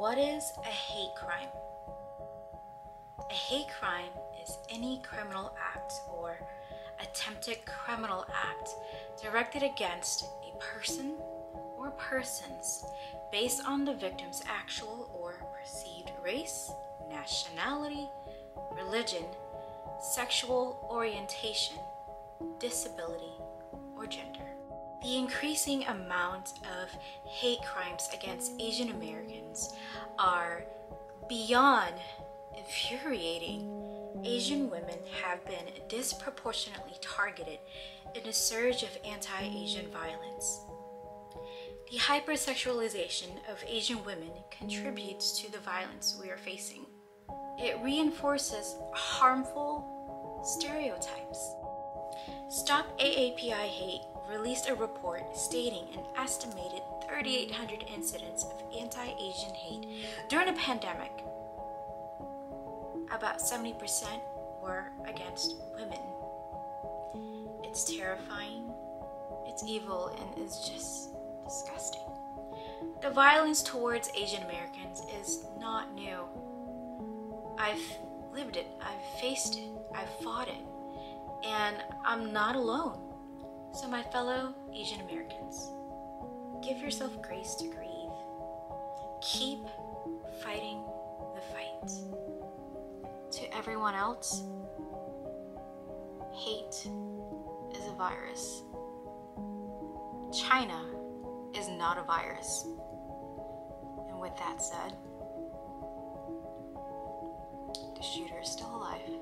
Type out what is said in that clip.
What is a hate crime? A hate crime is any criminal act or attempted criminal act directed against a person or persons based on the victim's actual or perceived race, nationality, religion, sexual orientation, disability, or gender. The increasing amount of hate crimes against Asian Americans are beyond infuriating. Asian women have been disproportionately targeted in a surge of anti Asian violence. The hypersexualization of Asian women contributes to the violence we are facing. It reinforces harmful stereotypes. Stop AAPI Hate released a report stating an estimated 3,800 incidents of anti Asian hate during a pandemic. About 70% were against women. It's terrifying, it's evil, and it's just disgusting. The violence towards Asian Americans is not new. I've lived it, I've faced it, I've fought it, and I'm not alone. My fellow Asian Americans, give yourself grace to grieve. Keep fighting the fight. To everyone else, hate is a virus. China is not a virus. And with that said, the shooter is still alive.